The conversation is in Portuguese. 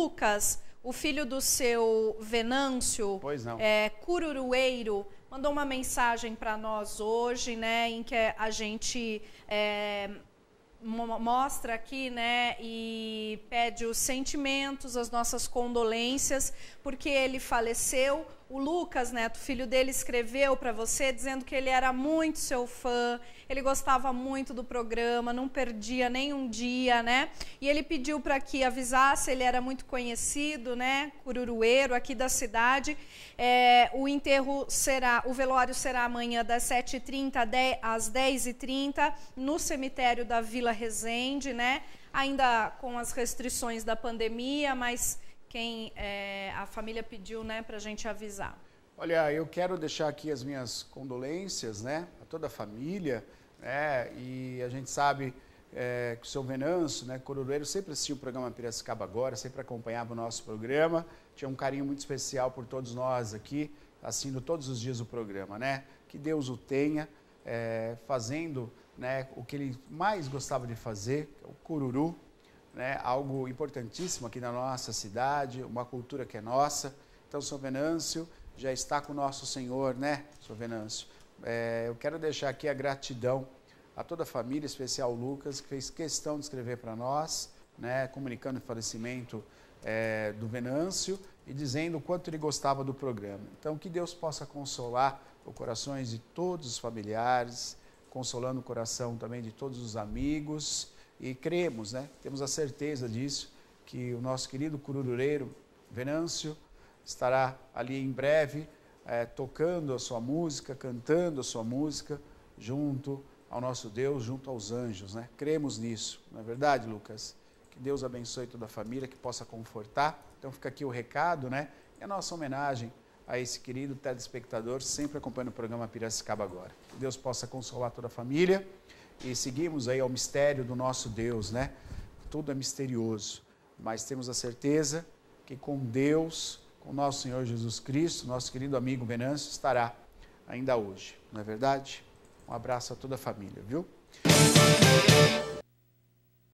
Lucas, o filho do seu Venâncio, Pois não. é, Cururueiro, mandou uma mensagem para nós hoje, né, em que a gente é, mo- mostra aqui, né, e pede os sentimentos, as nossas condolências, porque ele faleceu. O Lucas, neto, filho dele, escreveu para você dizendo que ele era muito seu fã, ele gostava muito do programa, não perdia nenhum dia, né? E ele pediu para que avisasse, ele era muito conhecido, né? Cururueiro, aqui da cidade. É, o enterro será, o velório será amanhã das 7h30 de- às 10h30 no cemitério da Vila Resende, né? Ainda com as restrições da pandemia, mas quem é, a família pediu, né, para a gente avisar. Olha, eu quero deixar aqui as minhas condolências, né, a toda a família, né, e a gente sabe é, que o seu Venâncio, né, Cororeiro, sempre assistiu o programa Piracicaba Agora, sempre acompanhava o nosso programa, tinha um carinho muito especial por todos nós aqui, assistindo todos os dias o programa, né, que Deus o tenha, é, fazendo, né, o que ele mais gostava de fazer, é o cururu, né, algo importantíssimo aqui na nossa cidade, uma cultura que é nossa. Então, São Venâncio já está com o nosso Senhor, né, São Venâncio? É, eu quero deixar aqui a gratidão a toda a família, especial Lucas, que fez questão de escrever para nós, né, comunicando o falecimento é, do Venâncio e dizendo o quanto ele gostava do programa. Então, que Deus possa consolar os corações de todos os familiares, consolando o coração também de todos os amigos e cremos, né? Temos a certeza disso, que o nosso querido cururureiro Venâncio estará ali em breve eh, tocando a sua música, cantando a sua música junto ao nosso Deus, junto aos anjos, né? Cremos nisso, não é verdade, Lucas? Que Deus abençoe toda a família, que possa confortar. Então fica aqui o recado, né? E a nossa homenagem a esse querido telespectador, sempre acompanhando o programa Piracicaba agora. Que Deus possa consolar toda a família e seguimos aí ao mistério do nosso Deus, né? Tudo é misterioso, mas temos a certeza que com Deus, com nosso Senhor Jesus Cristo, nosso querido amigo Venâncio, estará ainda hoje, não é verdade? Um abraço a toda a família, viu?